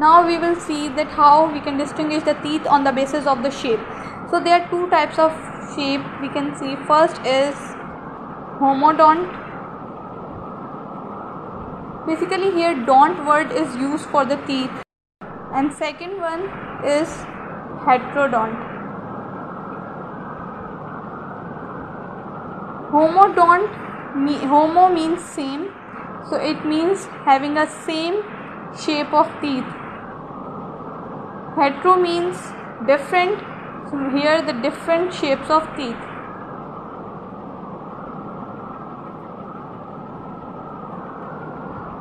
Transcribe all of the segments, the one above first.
now we will see that how we can distinguish the teeth on the basis of the shape. So there are two types of shape we can see. First is homodont. Basically here don't word is used for the teeth. And second one is heterodont. Homodont me, homo means same. So it means having a same shape of teeth hetero means different. So here the different shapes of teeth.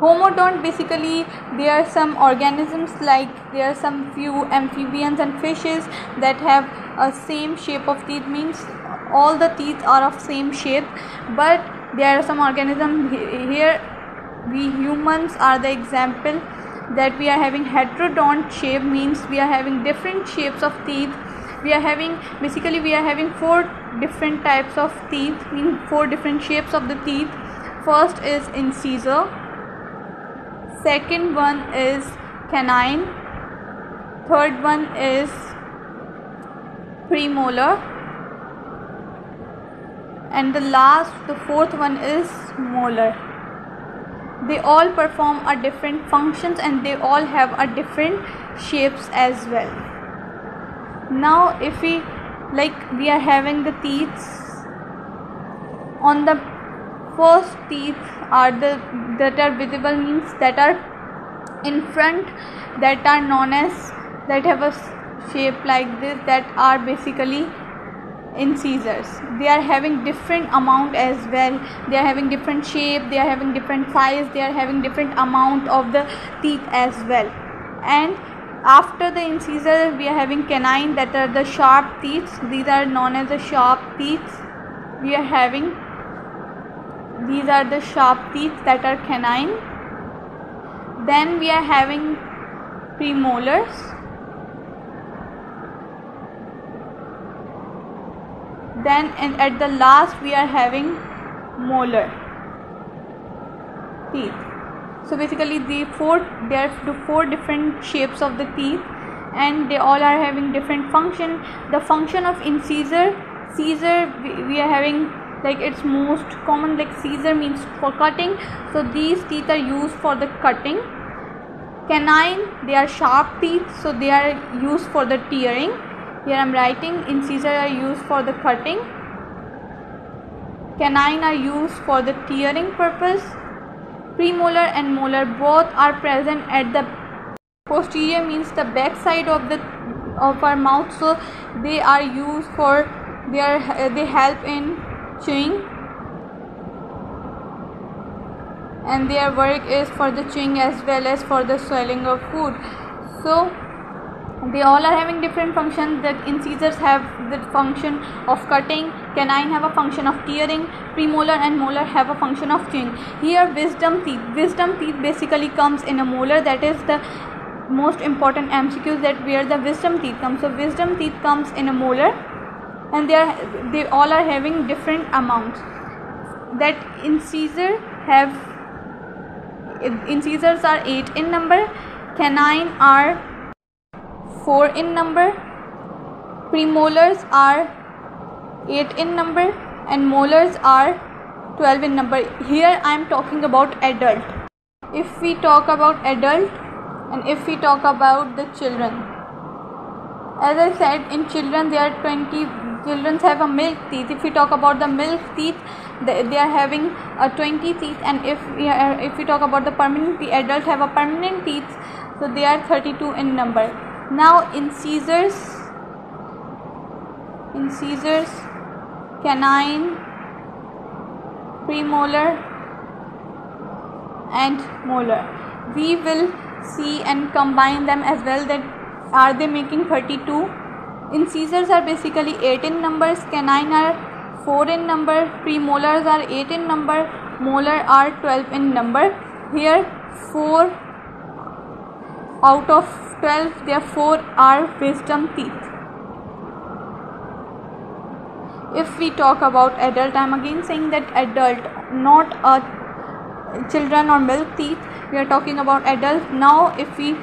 Homodont basically there are some organisms like there are some few amphibians and fishes that have a same shape of teeth means all the teeth are of same shape but there are some organisms here. We humans are the example that we are having heterodont shape means we are having different shapes of teeth. We are having basically we are having four different types of teeth mean four different shapes of the teeth. First is incisor. Second one is canine. Third one is premolar. And the last the fourth one is molar they all perform a different functions and they all have a different shapes as well. Now if we like we are having the teeth on the first teeth are the that are visible means that are in front that are known as that have a shape like this that are basically incisors they are having different amount as well. They are having different shape they are having different size they are having different amount of the teeth as well. And after the incisor we are having canine that are the sharp teeth. These are known as the sharp teeth. We are having these are the sharp teeth that are canine. Then we are having premolars then and at the last we are having molar teeth. So basically the four there are four different shapes of the teeth and they all are having different function. The function of incisor caesar we, we are having like it's most common like caesar means for cutting. So these teeth are used for the cutting. Canine they are sharp teeth so they are used for the tearing here I'm writing incisor are used for the cutting. Canine are used for the tearing purpose. Premolar and molar both are present at the posterior means the back side of the of our mouth. So they are used for they are they help in chewing. And their work is for the chewing as well as for the swallowing of food. So they all are having different functions the incisors have the function of cutting canine have a function of tearing premolar and molar have a function of chewing here wisdom teeth wisdom teeth basically comes in a molar that is the most important mcqs that where the wisdom teeth comes. So wisdom teeth comes in a molar and they are they all are having different amounts. That incisor have incisors are 8 in number canine are 4 in number premolars are 8 in number and molars are 12 in number. Here i am talking about adult. If we talk about adult and if we talk about the children as i said in children there are 20 children have a milk teeth. If we talk about the milk teeth they, are having a 20 teeth and if we are, if we talk about the permanent the adult have a permanent teeth so they are 32 in number now incisors incisors canine premolar and molar. We will see and combine them as well that are they making 32 incisors are basically 8 in numbers canine are 4 in number premolars are 8 in number molar are 12 in number. Here 4 out of 12 therefore are wisdom teeth. If we talk about adult i'm again saying that adult not a children or milk teeth. We are talking about adult. Now if we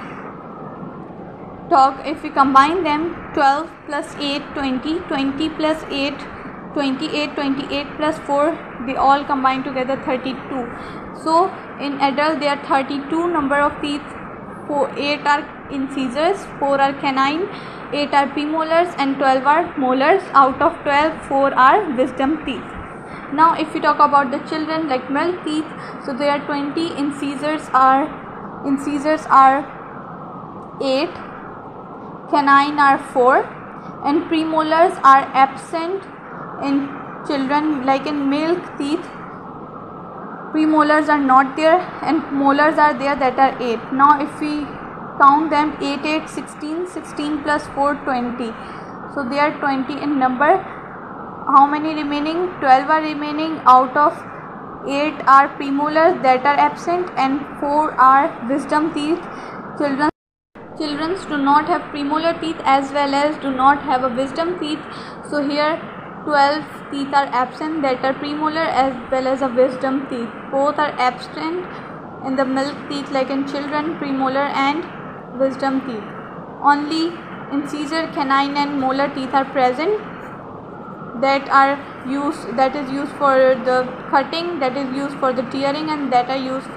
talk if we combine them 12 plus 8 20 20 plus 8 28 28 plus 4 they all combine together 32 so in adult there are 32 number of teeth 4 8 are incisors 4 are canine 8 are premolars and 12 are molars. Out of 12 4 are wisdom teeth. Now if we talk about the children like milk teeth so there are 20 incisors are incisors are 8 canine are 4 and premolars are absent in children like in milk teeth premolars are not there and molars are there that are 8 now if we count them 8 8 16 16 plus 4 20 so they are 20 in number. How many remaining? 12 are remaining. Out of 8 are premolars that are absent and 4 are wisdom teeth. Children Children do not have premolar teeth as well as do not have a wisdom teeth. So here 12 teeth are absent that are premolar as well as a wisdom teeth. Both are absent in the milk teeth like in children premolar and wisdom teeth. Only incisor, canine and molar teeth are present that are used that is used for the cutting that is used for the tearing and that are used